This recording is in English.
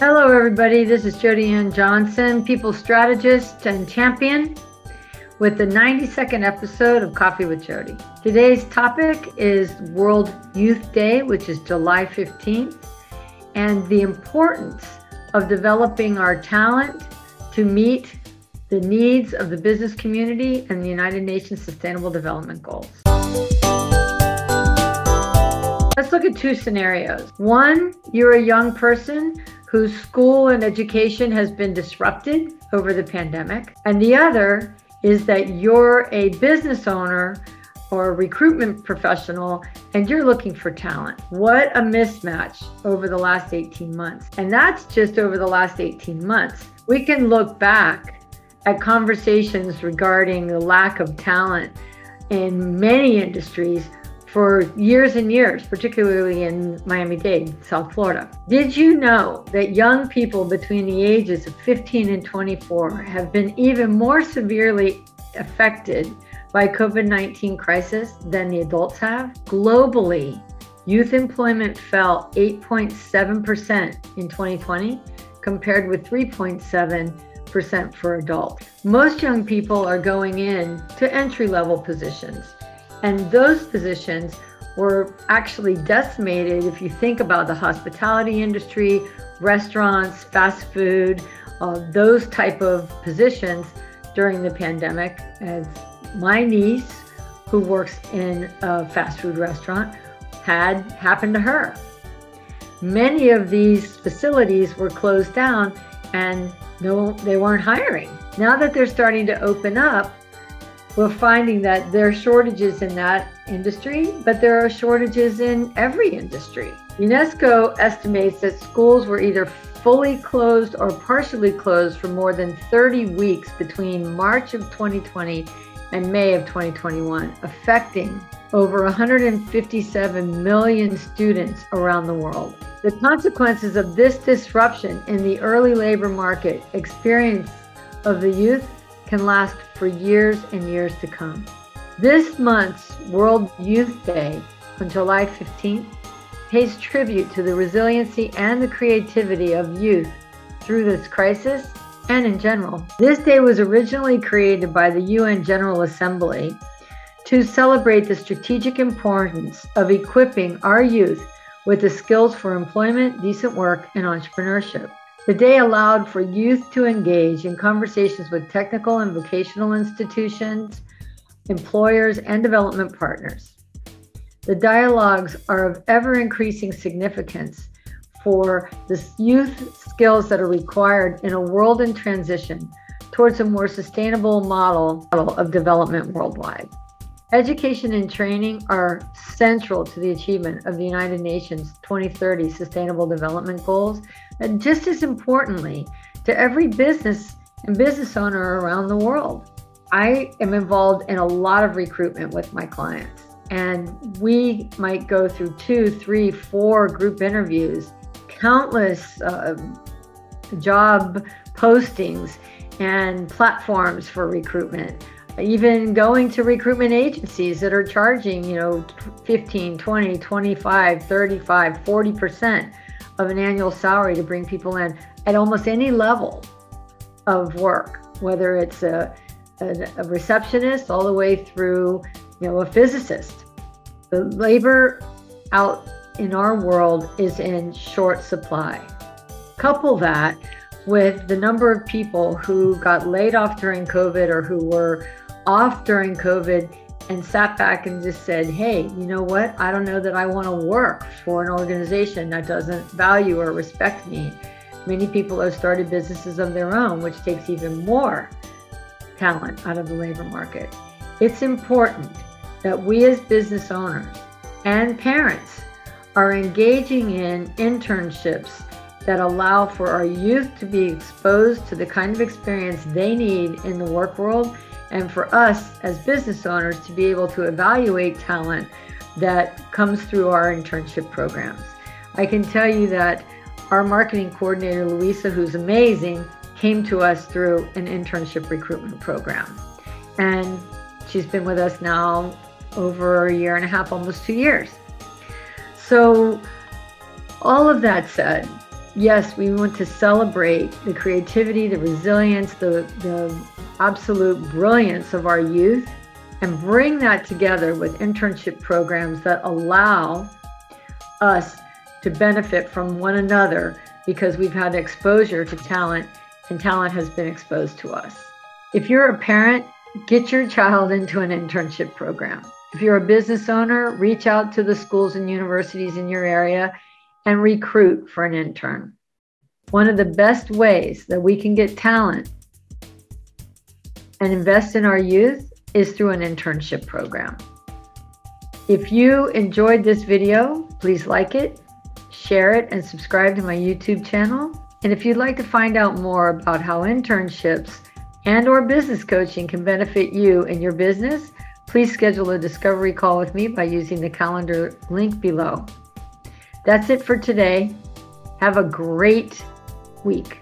Hello, everybody. This is Jody Ann Johnson, people strategist and champion, with the 92nd episode of Coffee with Jody. Today's topic is World Youth Day, which is July 15th, and the importance of developing our talent to meet the needs of the business community and the United Nations Sustainable Development Goals. Let's look at two scenarios. One, you're a young person whose school and education has been disrupted over the pandemic. And the other is that you're a business owner or a recruitment professional and you're looking for talent. What a mismatch over the last 18 months. And that's just over the last 18 months. We can look back at conversations regarding the lack of talent in many industries for years and years, particularly in Miami Dade, South Florida. Did you know that young people between the ages of 15 and 24 have been even more severely affected by COVID-19 crisis than the adults have? Globally, youth employment fell 8.7% in 2020 compared with 3.7% for adults. Most young people are going in to entry level positions and those positions were actually decimated if you think about the hospitality industry, restaurants, fast food, uh, those type of positions during the pandemic. As my niece, who works in a fast food restaurant, had happened to her. Many of these facilities were closed down and no, they weren't hiring. Now that they're starting to open up, we're finding that there are shortages in that industry, but there are shortages in every industry. UNESCO estimates that schools were either fully closed or partially closed for more than 30 weeks between March of 2020 and May of 2021, affecting over 157 million students around the world. The consequences of this disruption in the early labor market experience of the youth can last for years and years to come. This month's World Youth Day on July 15th pays tribute to the resiliency and the creativity of youth through this crisis and in general. This day was originally created by the UN General Assembly to celebrate the strategic importance of equipping our youth with the skills for employment, decent work, and entrepreneurship. The day allowed for youth to engage in conversations with technical and vocational institutions, employers, and development partners. The dialogues are of ever increasing significance for the youth skills that are required in a world in transition towards a more sustainable model of development worldwide. Education and training are central to the achievement of the United Nations 2030 Sustainable Development Goals, and just as importantly, to every business and business owner around the world. I am involved in a lot of recruitment with my clients, and we might go through two, three, four group interviews, countless uh, job postings, and platforms for recruitment even going to recruitment agencies that are charging, you know, 15, 20, 25, 35, 40% of an annual salary to bring people in at almost any level of work, whether it's a, a, a receptionist all the way through, you know, a physicist. The labor out in our world is in short supply. Couple that with the number of people who got laid off during COVID or who were off during COVID and sat back and just said, hey, you know what? I don't know that I want to work for an organization that doesn't value or respect me. Many people have started businesses of their own, which takes even more talent out of the labor market. It's important that we as business owners and parents are engaging in internships that allow for our youth to be exposed to the kind of experience they need in the work world and for us as business owners to be able to evaluate talent that comes through our internship programs. I can tell you that our marketing coordinator, Louisa, who's amazing, came to us through an internship recruitment program. And she's been with us now over a year and a half, almost two years. So, all of that said, yes, we want to celebrate the creativity, the resilience, the, the absolute brilliance of our youth and bring that together with internship programs that allow us to benefit from one another because we've had exposure to talent and talent has been exposed to us. If you're a parent, get your child into an internship program. If you're a business owner, reach out to the schools and universities in your area and recruit for an intern. One of the best ways that we can get talent and invest in our youth is through an internship program. If you enjoyed this video, please like it, share it, and subscribe to my YouTube channel. And if you'd like to find out more about how internships and or business coaching can benefit you and your business, please schedule a discovery call with me by using the calendar link below. That's it for today. Have a great week.